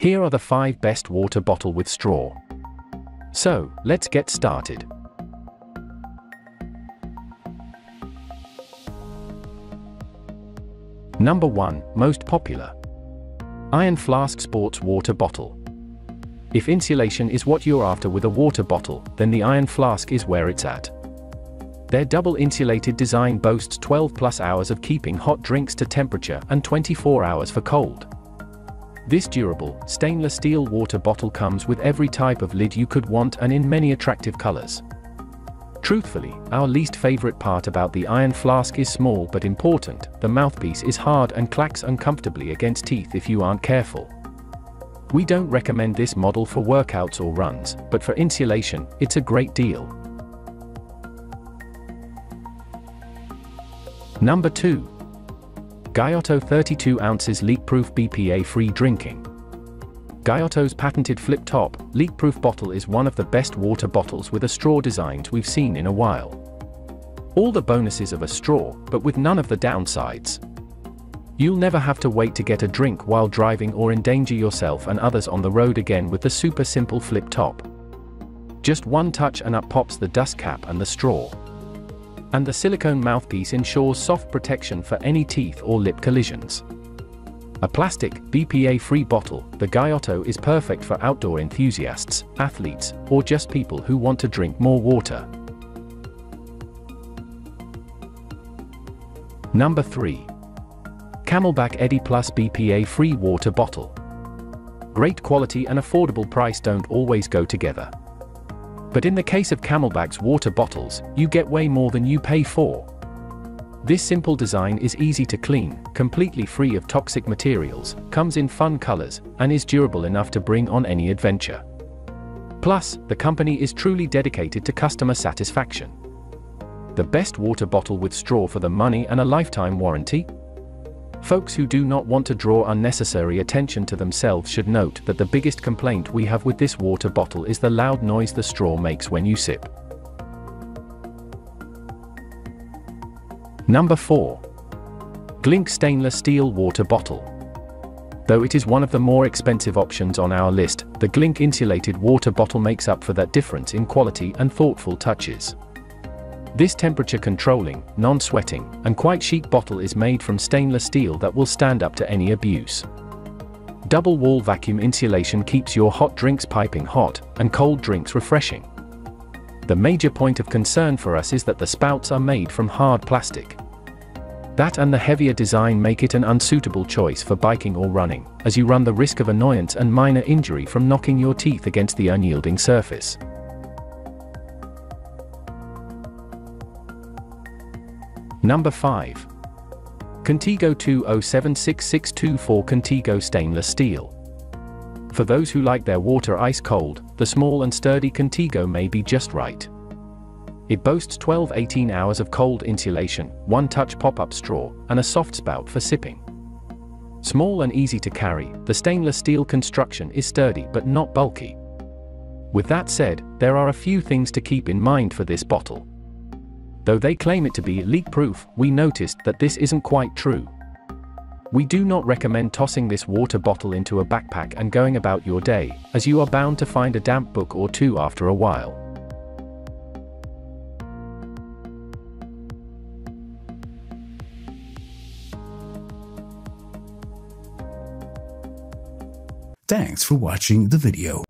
Here are the 5 best water bottle with straw. So, let's get started. Number 1, most popular. Iron Flask Sports Water Bottle. If insulation is what you're after with a water bottle, then the Iron Flask is where it's at. Their double insulated design boasts 12 plus hours of keeping hot drinks to temperature and 24 hours for cold. This durable, stainless steel water bottle comes with every type of lid you could want and in many attractive colors. Truthfully, our least favorite part about the iron flask is small but important, the mouthpiece is hard and clacks uncomfortably against teeth if you aren't careful. We don't recommend this model for workouts or runs, but for insulation, it's a great deal. Number 2. Giotto 32 ounces leak-proof BPA-free drinking. Giotto's patented flip-top, leak-proof bottle is one of the best water bottles with a straw designs we've seen in a while. All the bonuses of a straw, but with none of the downsides. You'll never have to wait to get a drink while driving or endanger yourself and others on the road again with the super simple flip top. Just one touch and up pops the dust cap and the straw. And the silicone mouthpiece ensures soft protection for any teeth or lip collisions. A plastic, BPA-free bottle, the Giotto is perfect for outdoor enthusiasts, athletes, or just people who want to drink more water. Number 3. CamelBak Eddy Plus BPA-free water bottle. Great quality and affordable price don't always go together. But in the case of CamelBak's water bottles, you get way more than you pay for. This simple design is easy to clean, completely free of toxic materials, comes in fun colors, and is durable enough to bring on any adventure. Plus, the company is truly dedicated to customer satisfaction. The best water bottle with straw for the money and a lifetime warranty? Folks who do not want to draw unnecessary attention to themselves should note that the biggest complaint we have with this water bottle is the loud noise the straw makes when you sip. Number 4. Glink Stainless Steel Water Bottle. Though it is one of the more expensive options on our list, the Glink insulated water bottle makes up for that difference in quality and thoughtful touches. This temperature controlling, non-sweating, and quite chic bottle is made from stainless steel that will stand up to any abuse. Double wall vacuum insulation keeps your hot drinks piping hot, and cold drinks refreshing. The major point of concern for us is that the spouts are made from hard plastic. That and the heavier design make it an unsuitable choice for biking or running, as you run the risk of annoyance and minor injury from knocking your teeth against the unyielding surface. Number 5. Contigo 2076624 Contigo Stainless Steel. For those who like their water ice cold, the small and sturdy Contigo may be just right. It boasts 12-18 hours of cold insulation, one-touch pop-up straw, and a soft spout for sipping. Small and easy to carry, the stainless steel construction is sturdy but not bulky. With that said, there are a few things to keep in mind for this bottle. Though they claim it to be leak-proof, we noticed that this isn't quite true. We do not recommend tossing this water bottle into a backpack and going about your day, as you are bound to find a damp book or two after a while. Thanks for watching the video.